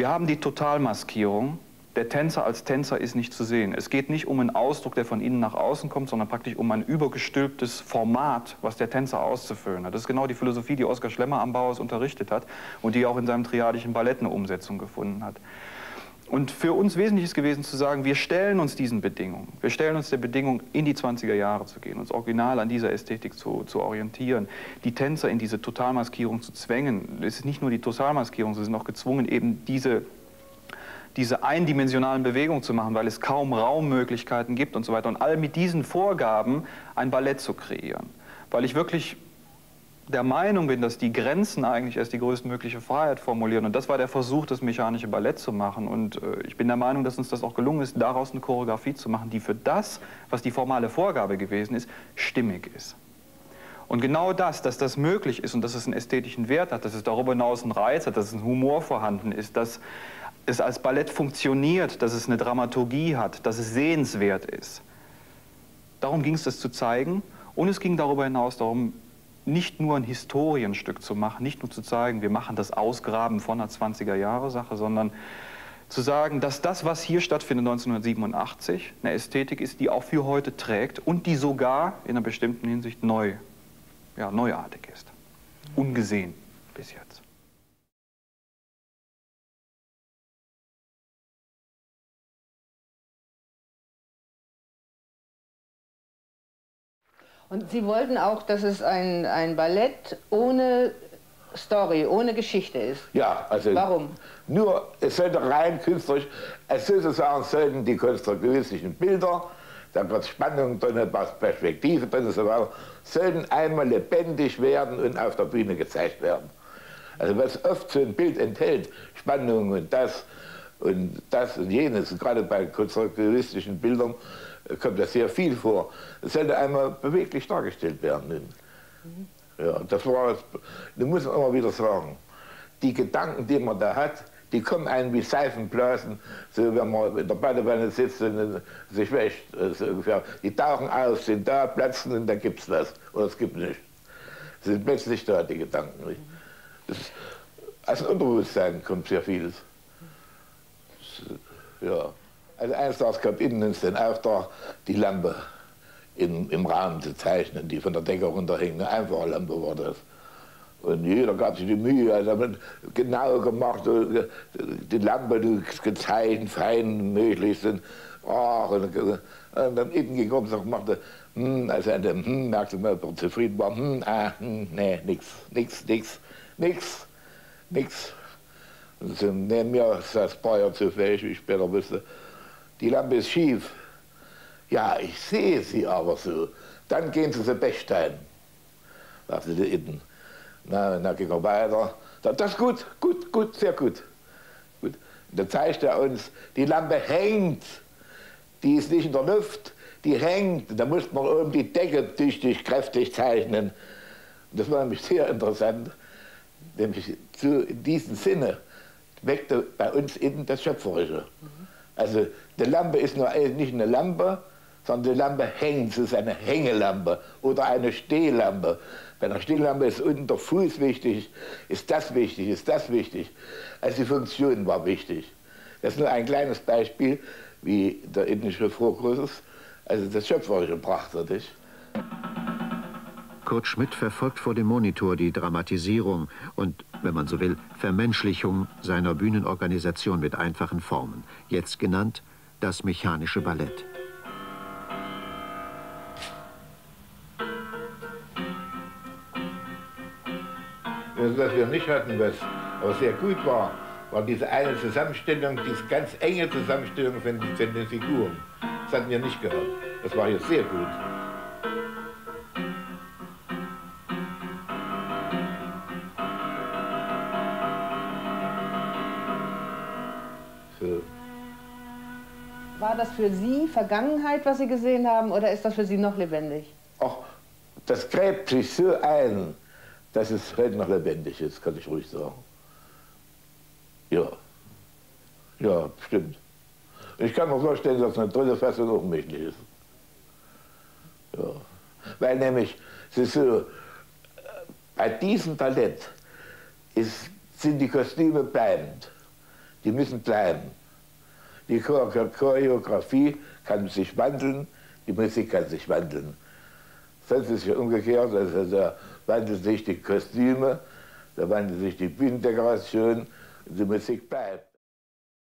Wir haben die Totalmaskierung. Der Tänzer als Tänzer ist nicht zu sehen. Es geht nicht um einen Ausdruck, der von innen nach außen kommt, sondern praktisch um ein übergestülptes Format, was der Tänzer auszufüllen hat. Das ist genau die Philosophie, die Oskar Schlemmer am Bauhaus unterrichtet hat und die auch in seinem triadischen Ballett eine Umsetzung gefunden hat. Und für uns wesentlich ist gewesen zu sagen, wir stellen uns diesen Bedingungen. Wir stellen uns der Bedingung, in die 20er Jahre zu gehen, uns original an dieser Ästhetik zu, zu orientieren, die Tänzer in diese Totalmaskierung zu zwängen. Es ist nicht nur die Totalmaskierung, sie sind auch gezwungen, eben diese, diese eindimensionalen Bewegungen zu machen, weil es kaum Raummöglichkeiten gibt und so weiter. Und all mit diesen Vorgaben ein Ballett zu kreieren. Weil ich wirklich der Meinung bin, dass die Grenzen eigentlich erst die größtmögliche Freiheit formulieren. Und das war der Versuch, das mechanische Ballett zu machen. Und äh, ich bin der Meinung, dass uns das auch gelungen ist, daraus eine Choreografie zu machen, die für das, was die formale Vorgabe gewesen ist, stimmig ist. Und genau das, dass das möglich ist und dass es einen ästhetischen Wert hat, dass es darüber hinaus einen Reiz hat, dass es ein Humor vorhanden ist, dass es als Ballett funktioniert, dass es eine Dramaturgie hat, dass es sehenswert ist. Darum ging es, das zu zeigen. Und es ging darüber hinaus darum, nicht nur ein Historienstück zu machen, nicht nur zu zeigen, wir machen das Ausgraben von einer 20er-Jahre-Sache, sondern zu sagen, dass das, was hier stattfindet 1987, eine Ästhetik ist, die auch für heute trägt und die sogar in einer bestimmten Hinsicht neu, ja, neuartig ist. Ungesehen bis jetzt. Und Sie wollten auch, dass es ein, ein Ballett ohne Story, ohne Geschichte ist. Ja, also. Warum? Nur, es sollte rein künstlerisch, es sozusagen sollten die konstruktivistischen Bilder, da wird Spannung drin, etwas Perspektive drin und so weiter, sollten einmal lebendig werden und auf der Bühne gezeigt werden. Also was oft so ein Bild enthält, Spannung und das und das und jenes, gerade bei konstruktivistischen Bildern, kommt das sehr viel vor. Es sollte einmal beweglich dargestellt werden. Mhm. Ja, das war, das muss man immer wieder sagen. Die Gedanken, die man da hat, die kommen einem wie Seifenblasen, so wenn man in der Badewanne sitzt und sich wäscht, so ungefähr. Die tauchen aus, sind da, platzen und dann gibt es was. Oder es gibt nichts. Sie sind plötzlich da, die Gedanken. Nicht? Das, aus dem Unterbewusstsein kommt sehr vieles. Ja. Also eines Tages kommt innen uns den Auftrag, die Lampe in, im Rahmen zu zeichnen, die von der Decke runterhing. Eine einfache Lampe war das. Und jeder gab sich die Mühe, also damit genau gemacht, die Lampe gezeichnet, fein möglichst. Und, und, und dann innen gekommen und machte, hm, als er dem hm, merkte man, ob er zufrieden war, hm, ah, hm, nee, nix, nix, nix, nix, nix. Und so, neben mir saß Bayer zufällig, wie ich später wusste, die Lampe ist schief. Ja, ich sehe sie aber so. Dann gehen Sie zu Bechstein, sagte der Itten. Na, dann ging er weiter. Das ist gut, gut, gut, sehr gut. gut. dann zeigt er uns, die Lampe hängt. Die ist nicht in der Luft, die hängt. Da muss man oben die Decke tüchtig, kräftig zeichnen. Und das war nämlich sehr interessant. Nämlich zu, in diesem Sinne weckte bei uns innen das Schöpferische. Also die Lampe ist nur nicht eine Lampe, sondern die Lampe hängt, es ist eine Hängelampe oder eine Stehlampe. Bei einer Stehlampe ist unten der Fuß wichtig, ist das wichtig, ist das wichtig. Also die Funktion war wichtig. Das ist nur ein kleines Beispiel, wie der indische Vorkursus, also das Schöpferische brachte. Nicht? Kurt Schmidt verfolgt vor dem Monitor die Dramatisierung und, wenn man so will, Vermenschlichung seiner Bühnenorganisation mit einfachen Formen, jetzt genannt das mechanische Ballett. Was wir nicht hatten, was aber sehr gut war, war diese eine Zusammenstellung, diese ganz enge Zusammenstellung von, von den Figuren. Das hatten wir nicht gehabt. Das war hier sehr gut. War das für Sie Vergangenheit, was Sie gesehen haben, oder ist das für Sie noch lebendig? Ach, das gräbt sich so ein, dass es heute noch lebendig ist, kann ich ruhig sagen. Ja. Ja, stimmt. Ich kann mir vorstellen, dass eine dritte Fassung unmöglich ist. Ja. Weil nämlich, ist so, bei diesem Ballett ist, sind die Kostüme bleibend. die müssen bleiben. Die Choreografie kann sich wandeln, die Musik kann sich wandeln. Sonst ist es umgekehrt, also da wandeln sich die Kostüme, da wandeln sich die Bühnendekoration, die Musik bleibt.